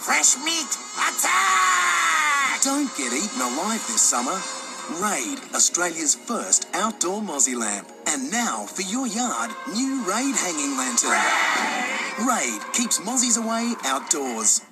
Fresh meat, attack! Don't get eaten alive this summer. Raid, Australia's first outdoor mozzie lamp. And now, for your yard, new Raid hanging lantern. Raid keeps mozzies away outdoors.